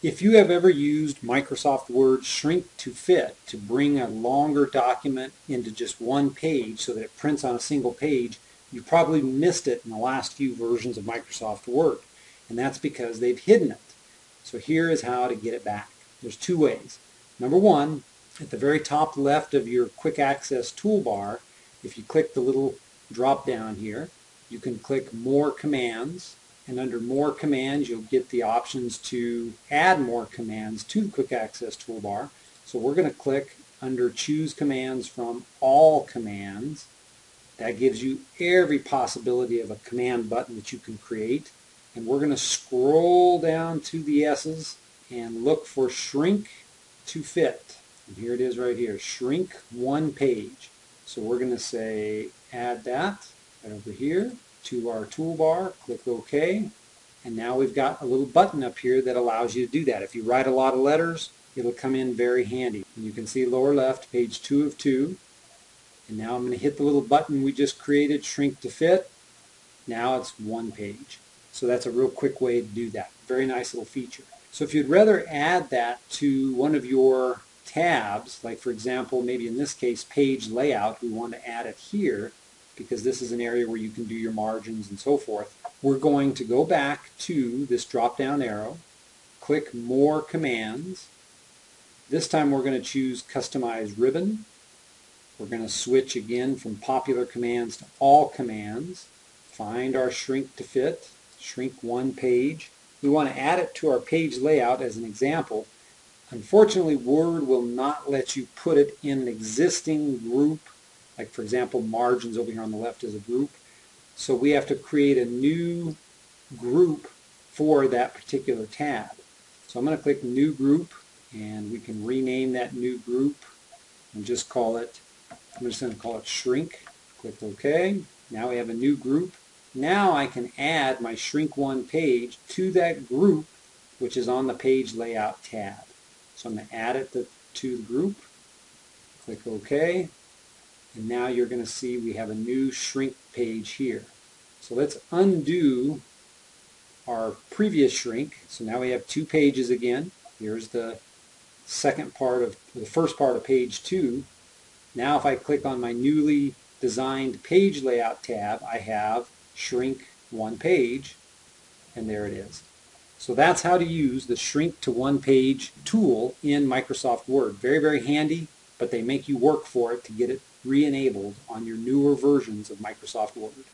If you have ever used Microsoft Word Shrink to Fit to bring a longer document into just one page so that it prints on a single page, you probably missed it in the last few versions of Microsoft Word. And that's because they've hidden it. So here is how to get it back. There's two ways. Number one, at the very top left of your quick access toolbar, if you click the little drop down here, you can click more commands and under more commands you'll get the options to add more commands to the quick access toolbar. So we're going to click under choose commands from all commands. That gives you every possibility of a command button that you can create. And we're going to scroll down to the S's and look for shrink to fit. And here it is right here, shrink one page. So we're going to say add that right over here to our toolbar, click OK, and now we've got a little button up here that allows you to do that. If you write a lot of letters, it'll come in very handy. And you can see lower left, page 2 of 2. And now I'm going to hit the little button we just created, shrink to fit. Now it's one page. So that's a real quick way to do that. Very nice little feature. So if you'd rather add that to one of your tabs, like for example, maybe in this case, page layout, we want to add it here, because this is an area where you can do your margins and so forth. We're going to go back to this drop-down arrow, click More Commands. This time we're going to choose Customize Ribbon. We're going to switch again from Popular Commands to All Commands. Find our Shrink to Fit, shrink one page. We want to add it to our page layout as an example. Unfortunately, Word will not let you put it in an existing group like for example, margins over here on the left is a group. So we have to create a new group for that particular tab. So I'm going to click New Group, and we can rename that new group and just call it, I'm just going to call it Shrink. Click OK. Now we have a new group. Now I can add my Shrink 1 page to that group, which is on the Page Layout tab. So I'm going to add it to, to the group. Click OK. And now you're going to see we have a new shrink page here. So let's undo our previous shrink. So now we have two pages again. Here's the second part of the first part of page two. Now if I click on my newly designed page layout tab, I have shrink one page and there it is. So that's how to use the shrink to one page tool in Microsoft Word. Very, very handy, but they make you work for it to get it re-enabled on your newer versions of Microsoft Word.